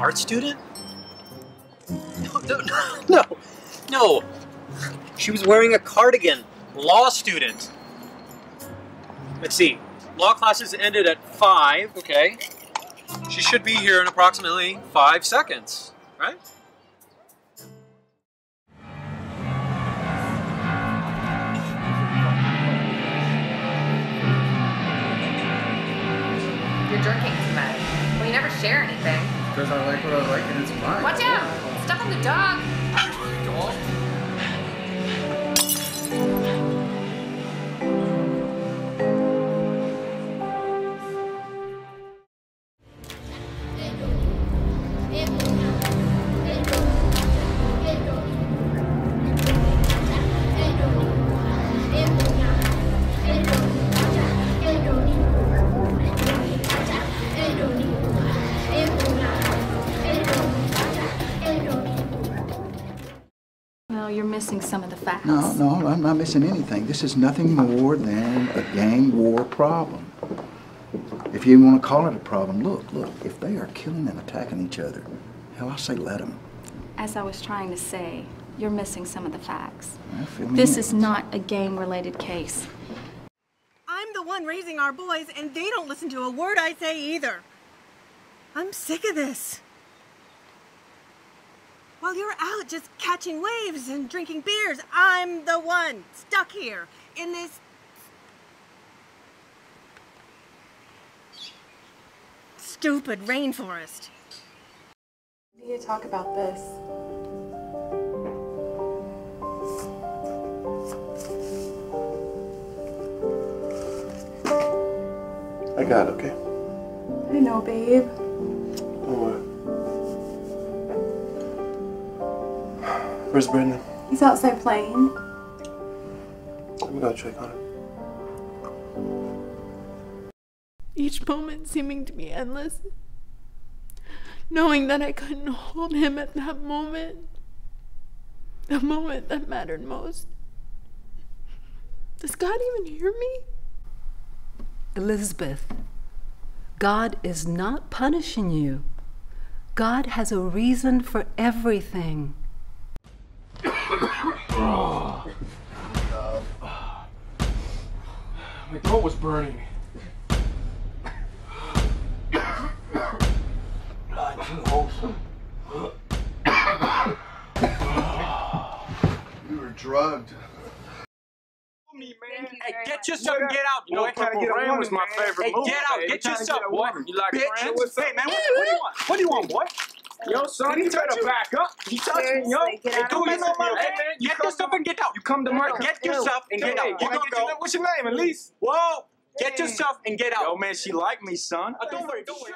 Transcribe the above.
Art student? No, no, no, no, no. She was wearing a cardigan. Law student. Let's see. Law classes ended at 5, okay. She should be here in approximately 5 seconds, right? You're drinking too much. Well, you never share anything. Because I like what I like and it's mine. Watch out! Step on the dog! dog. Well, you're missing some of the facts. No, no, I'm not missing anything. This is nothing more than a gang war problem. If you want to call it a problem, look, look, if they are killing and attacking each other, hell, I say let them. As I was trying to say, you're missing some of the facts. Well, This in. is not a gang-related case. I'm the one raising our boys, and they don't listen to a word I say either. I'm sick of this. While you're out just catching waves and drinking beers, I'm the one stuck here in this stupid rainforest. We need to talk about this. I got it, okay? I know, babe. What? Where's Brendan? He's outside playing. I'm gonna check on him. Each moment seeming to be endless. Knowing that I couldn't hold him at that moment. The moment that mattered most. Does God even hear me? Elizabeth, God is not punishing you. God has a reason for everything. My throat was burning. God, too wholesome. You were drugged. Hey, get yourself and get out, You know, boy. Purple Rain was my favorite Hey, movie, get out, get yourself, get boy. You like Bitch. Hey, man, what, what do you want? What do you want, boy? Yo, son, Did he you better you? back up. You touch me, yo. Get Hey, dude, you know my face. hey, man. You Get come yourself and get out. you come to my Get yourself and get out. You can I gonna get your go. What's your name, at least? Whoa! Get yourself and get out. Yo, man, she like me, son. Uh, don't worry, don't worry.